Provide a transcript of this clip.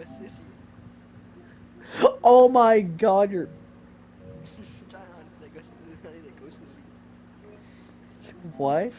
a sissy. Oh my god, you're. What?